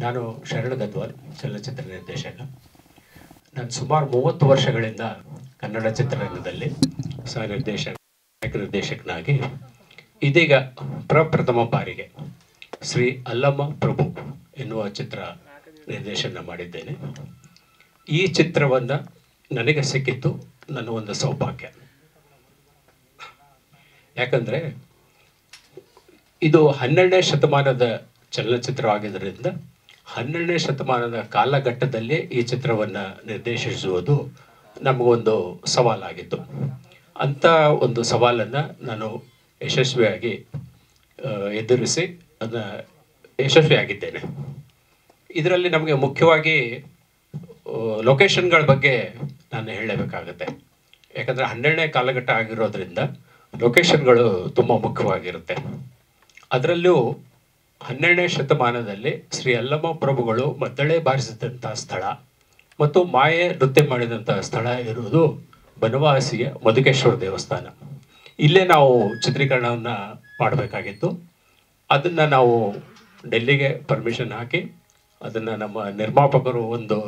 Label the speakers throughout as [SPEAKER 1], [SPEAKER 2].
[SPEAKER 1] ನಾನು ಶರಣ ಗದ್ವಾಲ್ ಚಲನಚಿತ್ರ ನಿರ್ದೇಶಕ. ನಾನು ಸುಮಾರು ಮೂವತ್ತು ವರ್ಷಗಳಿಂದ ಕನ್ನಡ ಚಿತ್ರರಂಗದಲ್ಲಿ ಸಹ ನಿರ್ದೇಶಕ ನಿರ್ದೇಶಕನಾಗಿ ಇದೀಗ ಪ್ರಪ್ರಥಮ ಬಾರಿಗೆ ಶ್ರೀ ಅಲ್ಲಮ್ಮ ಪ್ರಭು ಎನ್ನುವ ಚಿತ್ರ ನಿರ್ದೇಶನ ಮಾಡಿದ್ದೇನೆ. ಈ ಚಿತ್ರವನ್ನು ನನಗೆ ಸಿಕ್ಕಿದ್ದು ನನ್ನ ಒಂದು ಸೌಭಾಗ್ಯ. ಯಾಕಂದರೆ ಇದು ಹನ್ನೆರಡನೇ ಶತಮಾನದ ಚಲನಚಿತ್ರವಾಗಿದ್ದರಿಂದ ಹನ್ನೆರಡನೇ ಶತಮಾನದ ಕಾಲಘಟ್ಟದಲ್ಲಿ ಈ ಚಿತ್ರವನ್ನು ನಿರ್ದೇಶಿಸುವುದು ನಮಗೊಂದು ಸವಾಲಾಗಿತ್ತು. ಅಂಥ ಒಂದು ಸವಾಲನ್ನು ನಾನು ಯಶಸ್ವಿಯಾಗಿ ಎದುರಿಸಿ ಅದನ್ನು ಯಶಸ್ವಿಯಾಗಿದ್ದೇನೆ. ಇದರಲ್ಲಿ ನಮಗೆ ಮುಖ್ಯವಾಗಿ ಲೊಕೇಶನ್ಗಳ ಬಗ್ಗೆ ನಾನು ಹೇಳಬೇಕಾಗತ್ತೆ. ಯಾಕಂದರೆ ಹನ್ನೆರಡನೇ ಕಾಲಘಟ್ಟ ಆಗಿರೋದ್ರಿಂದ ಲೊಕೇಶನ್ಗಳು ತುಂಬ ಮುಖ್ಯವಾಗಿರುತ್ತೆ. ಅದರಲ್ಲೂ ಹನ್ನೆರಡನೇ ಶತಮಾನದಲ್ಲಿ ಶ್ರೀ ಅಲ್ಲಮ್ಮ ಪ್ರಭುಗಳು ಮದ್ದಳೆ ಬಾರಿಸಿದಂತಹ ಸ್ಥಳ ಮತ್ತು ಮಾಯೆ ನೃತ್ಯ ಮಾಡಿದಂತಹ ಸ್ಥಳ ಇರುವುದು ಬನವಾಸಿಯ ಮಧುಕೇಶ್ವರ ದೇವಸ್ಥಾನ. ಇಲ್ಲೇ ನಾವು ಚಿತ್ರೀಕರಣವನ್ನು ಮಾಡಬೇಕಾಗಿತ್ತು. ಅದನ್ನು ನಾವು ಡೆಲ್ಲಿಗೆ ಪರ್ಮಿಷನ್ ಹಾಕಿ ಅದನ್ನು ನಮ್ಮ ನಿರ್ಮಾಪಕರು ಒಂದು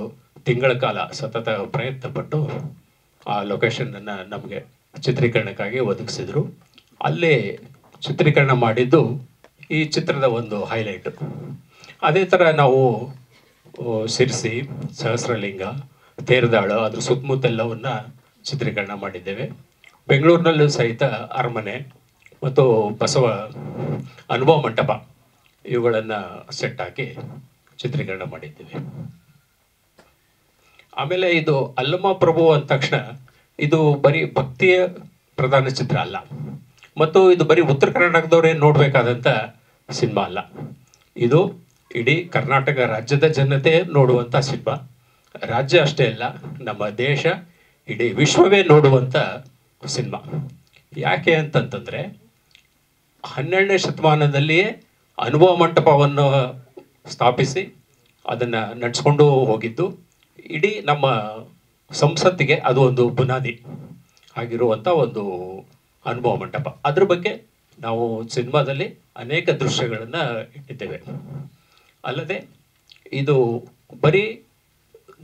[SPEAKER 1] ತಿಂಗಳ ಕಾಲ ಸತತ ಪ್ರಯತ್ನ ಪಟ್ಟು ಆ ಲೊಕೇಶನನ್ನು ನಮಗೆ ಚಿತ್ರೀಕರಣಕ್ಕಾಗಿ ಒದಗಿಸಿದರು. ಅಲ್ಲಿ ಚಿತ್ರೀಕರಣ ಮಾಡಿದ್ದು ಈ ಚಿತ್ರದ ಒಂದು ಹೈಲೈಟ್ ಅದೇ ಥರ ನಾವು ಸಿರ್ಸಿ, ಸಹಸ್ರಲಿಂಗ, ತೇರದಾಳು, ಅದ್ರ ಸುತ್ತಮುತ್ತೆಲ್ಲವನ್ನ ಚಿತ್ರೀಕರಣ ಮಾಡಿದ್ದೇವೆ. ಬೆಂಗಳೂರಿನಲ್ಲೂ ಸಹಿತ ಅರಮನೆ ಮತ್ತು ಬಸವ ಅನುಭವ ಮಂಟಪ ಇವುಗಳನ್ನು ಸೆಟ್ ಹಾಕಿ ಚಿತ್ರೀಕರಣ ಮಾಡಿದ್ದೇವೆ. ಆಮೇಲೆ ಇದು ಅಲ್ಲಮ್ಮ ಪ್ರಭು ಅಂದ ತಕ್ಷಣ ಇದು ಬರೀ ಭಕ್ತಿಯ ಪ್ರಧಾನ ಚಿತ್ರ ಅಲ್ಲ. ಮತ್ತು ಇದು ಬರೀ ಉತ್ತರ ಕರ್ನಾಟಕದವರೇ ನೋಡಬೇಕಾದಂಥ ಸಿನಿಮಾ ಅಲ್ಲ. ಇದು ಇಡೀ ಕರ್ನಾಟಕ ರಾಜ್ಯದ ಜನತೆ ನೋಡುವಂಥ ಸಿನಿಮಾ. ರಾಜ್ಯ ಅಷ್ಟೇ ಅಲ್ಲ, ನಮ್ಮ ದೇಶ ಇಡೀ ವಿಶ್ವವೇ ನೋಡುವಂಥ ಸಿನಿಮಾ. ಯಾಕೆ ಅಂತಂತಂದರೆ ಹನ್ನೆರಡನೇ ಶತಮಾನದಲ್ಲಿಯೇ ಅನುಭವ ಮಂಟಪವನ್ನು ಸ್ಥಾಪಿಸಿ ಅದನ್ನು ನಡೆಸ್ಕೊಂಡು ಹೋಗಿದ್ದು, ಇಡೀ ನಮ್ಮ ಸಂಸತ್ತಿಗೆ ಅದು ಒಂದು ಬುನಾದಿ ಆಗಿರುವಂಥ ಒಂದು ಅನುಭವ ಮಂಟಪ. ಅದ್ರ ಬಗ್ಗೆ ನಾವು ಸಿನಿಮಾದಲ್ಲಿ ಅನೇಕ ದೃಶ್ಯಗಳನ್ನು ಇಟ್ಟಿದ್ದೇವೆ. ಅಲ್ಲದೆ ಇದು ಬರೀ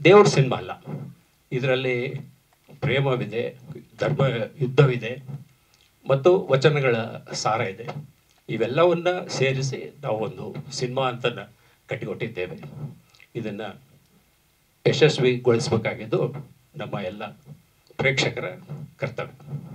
[SPEAKER 1] ದೇವ್ರ ಸಿನಿಮಾ ಅಲ್ಲ. ಇದರಲ್ಲಿ ಪ್ರೇಮವಿದೆ, ಧರ್ಮ, ಯುದ್ಧವಿದೆ ಮತ್ತು ವಚನಗಳ ಸಾರ ಇದೆ. ಇವೆಲ್ಲವನ್ನ ಸೇರಿಸಿ ನಾವು ಒಂದು ಸಿನಿಮಾ ಅಂತ ಕಟ್ಟಿಕೊಟ್ಟಿದ್ದೇವೆ. ಇದನ್ನು ಯಶಸ್ವಿಗೊಳಿಸಬೇಕಾಗಿದ್ದು ನಮ್ಮ ಎಲ್ಲ ಪ್ರೇಕ್ಷಕರ ಕರ್ತವ್ಯ.